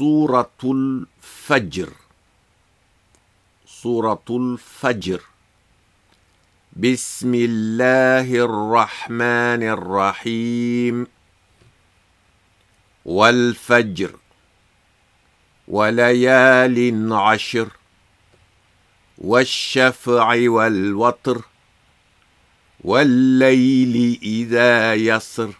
سورة الفجر. سورة الفجر. بسم الله الرحمن الرحيم. والفجر. وليال عشر. والشفع والوتر. والليل إذا يسر.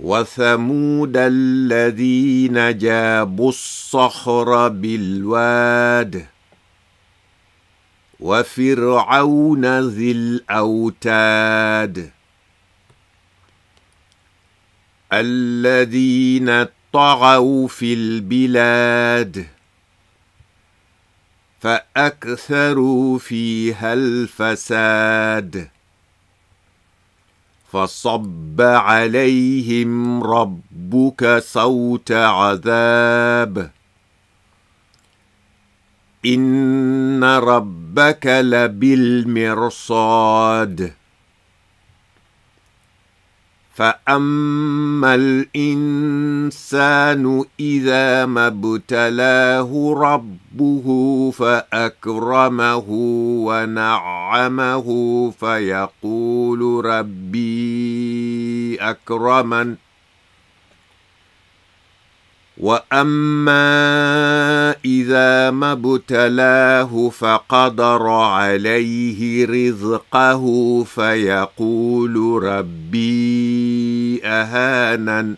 وثمود الذين جابوا الصخر بالواد وفرعون ذي الأوتاد. الذين طغوا في البلاد فأكثروا فيها الفساد. فصب عليهم ربك صوت عذاب. إن ربك لبالمرصاد. فاما الانسان اذا ما ابتلاه ربه فاكرمه ونعمه فيقول ربي اكرمن واما اذا ما ابتلاه فقدر عليه رزقه فيقول ربي اهانن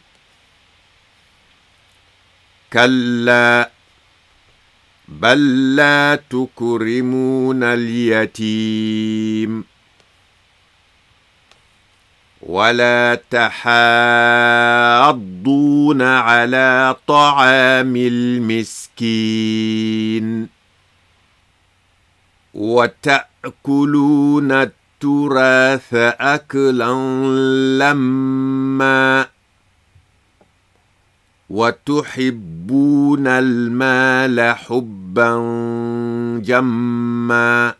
كلا بل لا تكرمون اليتيم ولا تحاضون على طعام المسكين. وتأكلون التراث اكلا لما وتحبون المال حبا جما.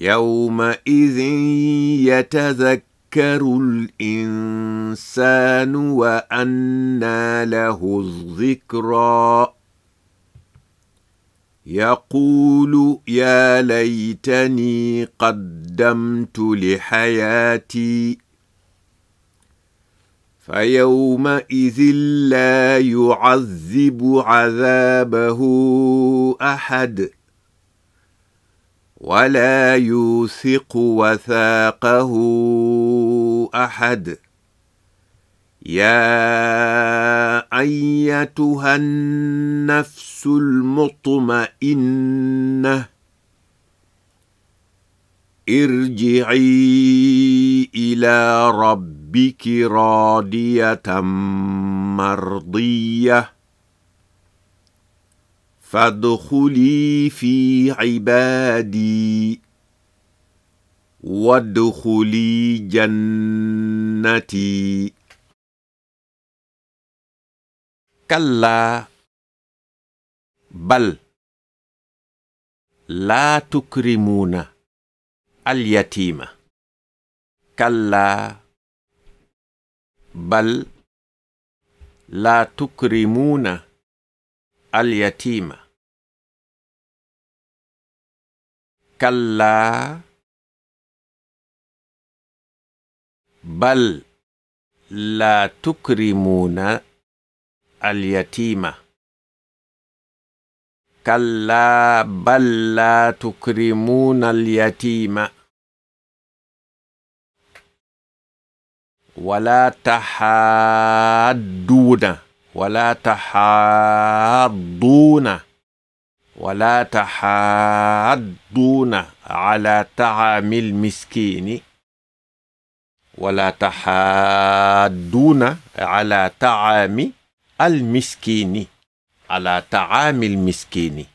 يومئذ يتذكر الانسان وانى له الذكرى. يقول يا ليتني قدمت لحياتي. فيومئذ لا يعذب عذابه احد. ولا يوثق وثاقه أحد. يا أيتها النفس المطمئنة ارجعي إلى ربك راضية مرضية. فادخلي في عبادي. وادخلي جنتي. كلا. بل. لا تكرمون اليتيم. كلا. بل. لا تكرمون اليتيم. كلا. بل لا تكرمون اليتيم. كلا بل لا تكرمون اليتيم. ولا تحادون. ولا تحاضون. ولا تحاضون على طعام المسكين. ولا تحادون على طعام المسكين. على طعام المسكين.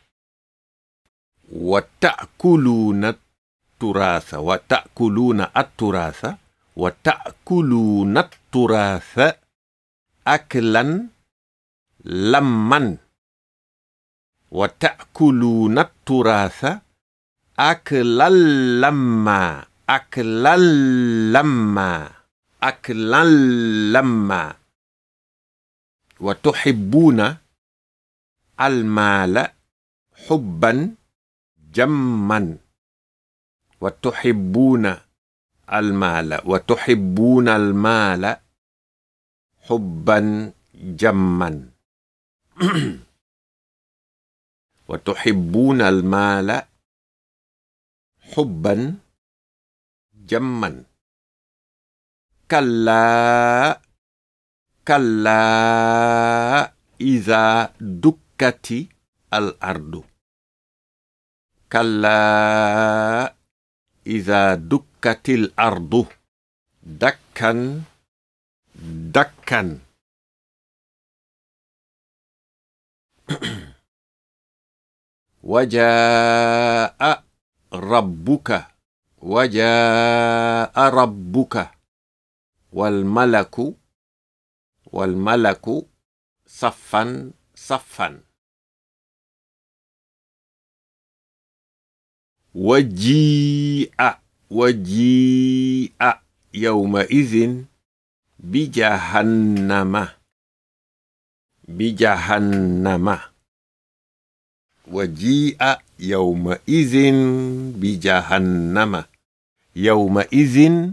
وتأكلون التراث وتأكلون التراث وتأكلون التراث أكلا لما. وتأكلون التراث أكلا لما أكلا لما أكلا لما. وتحبون المال حبا جما. وتحبون المال وتحبون المال حبا جما. وتحبون المال حبا جما. كلا كلا إذا دكت الأرض. كلا إذا دكت الأرض. دكا دكا. وجاء ربك وجاء ربك. والملك والملك صفا صفا. وجيء وجيء يومئذ بجهنم بجهنم. وجيء يومئذ بجهنم. يومئذ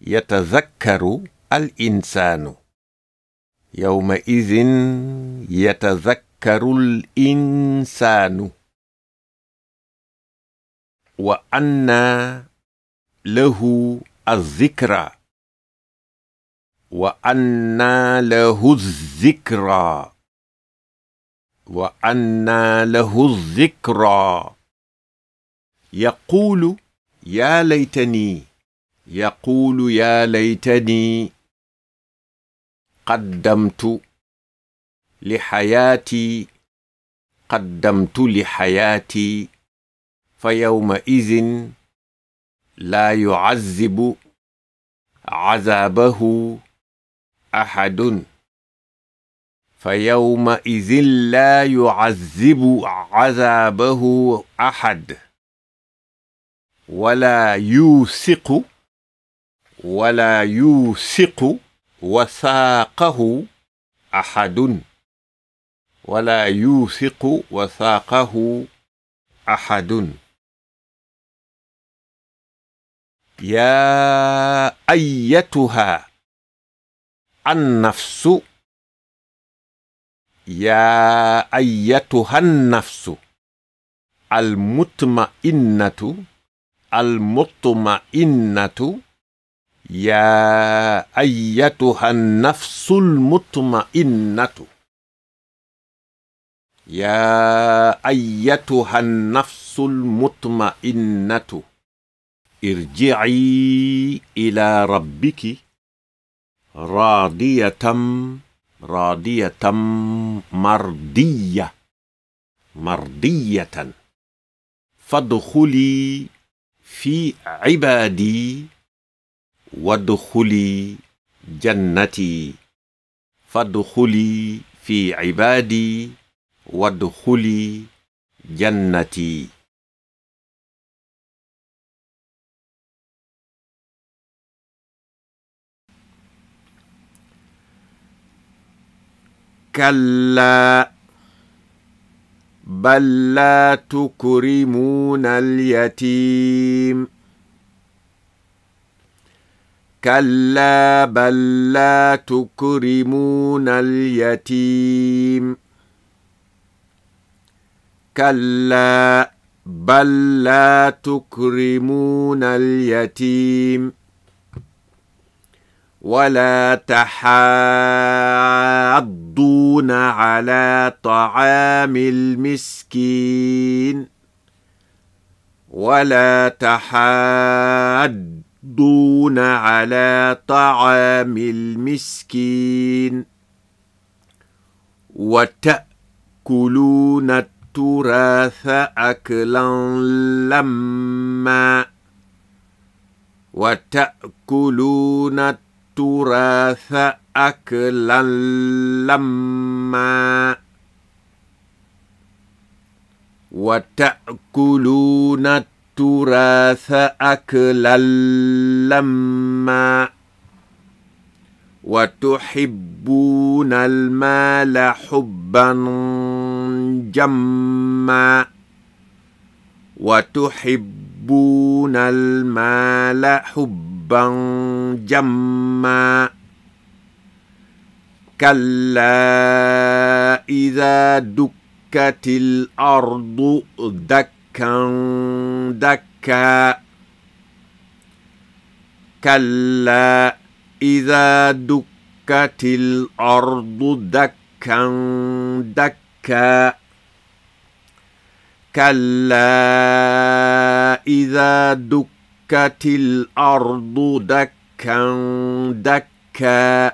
يتذكر الإنسان. يومئذ يتذكر الإنسان. وأنى له الذكرى. وأنى له الذكرى. وأنى له الذكرى. يقول يا ليتني. يقول يا ليتني. قدمت لحياتي. قدمت لحياتي. فيومئذ لا يعذب عذابه أحد. فيومئذ لا يعذب عذابه أحد ولا يوثق ولا يوثق وثاقه أحد ولا يوثق وثاقه أحد. يا أيتها النفس يا أيتها النفس المطمئنة المطمئنة يا أيتها النفس المطمئنة. يا أيتها النفس المطمئنة ارجعي إلى ربك راضية. راضية مرضية مرضية. فادخلي في عبادي وادخلي جنتي. فادخلي في عبادي وادخلي جنتي. كلا بل لا تكرمون اليتيم كلا بل لا تكرمون اليتيم كلا بل لا تكرمون اليتيم ولا تحاضون على طعام المسكين ولا تحاضون على طعام المسكين وتأكلون التراث أكلا لما وتأكلون التراث أكلا لما وتأكلون التراث أكلا لما وتحبون المال حبا جما وتحبون المال حبا جما كلا إذا دكت الأرض دكا دكا كلا إذا دكت الأرض دكا دكا كلا إذا دكت الأرض دكا دكا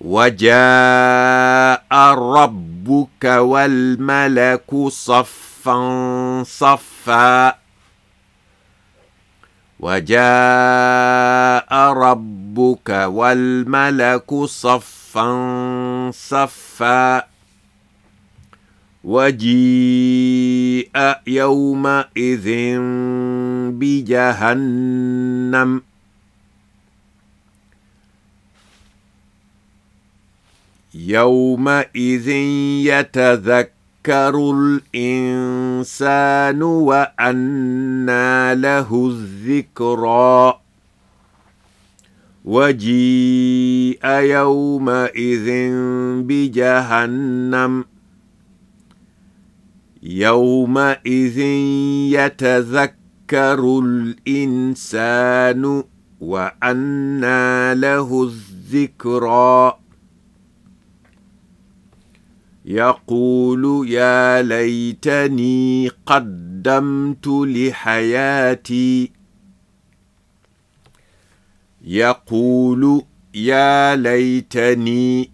وجاء ربك والملك صفا صفا وجاء ربك والملك صفا صفا وجيء يومئذ بجهنم. يومئذ يتذكر الإنسان وأنى له الذكرى. وجيء يومئذ بجهنم. يومئذ يتذكر الإنسان وأنى له الذكرى. يقول يا ليتني قدمت لحياتي. يقول يا ليتني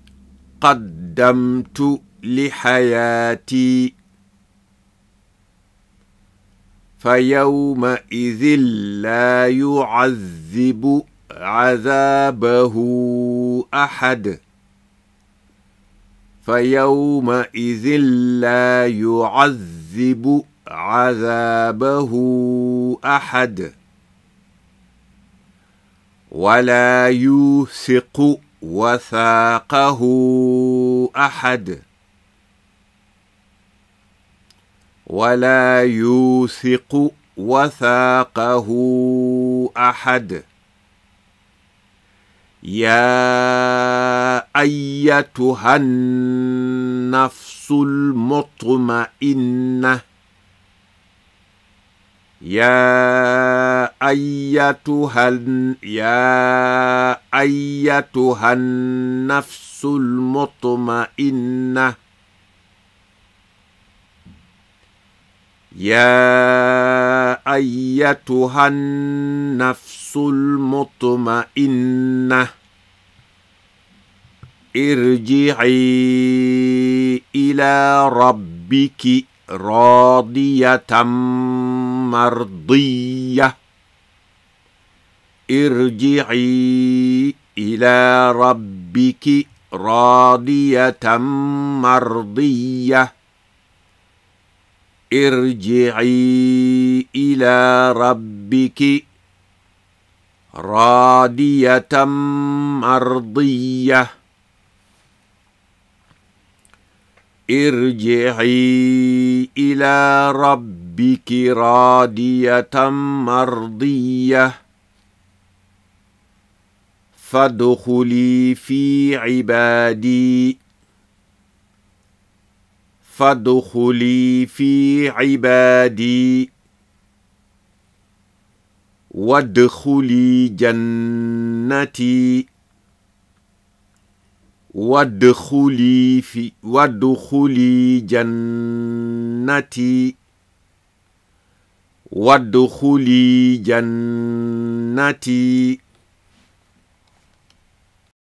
قدمت لحياتي. فيومئذ لا يعذب عذابه أحد. فيومئذ لا يعذب عذابه أحد. ولا يوثق وثاقه أحد. ولا يوثق وثاقه أحد. يا أيتها النفس المطمئنة. يا أيتها يا أيتها النفس المطمئنة. يا ايتها النفس المطمئنه ارجعي إلى ربك راضيه مرضيه ارجعي إلى ربك راضيه مرضيه ارجعي إلى ربك راضيه مرضية. ارجعي إلى ربك راضيه مرضية. فادخلي في عبادي فادخلي في عبادي. وادخلي جنتي. وادخلي في وادخلي جنتي. وادخلي جنتي.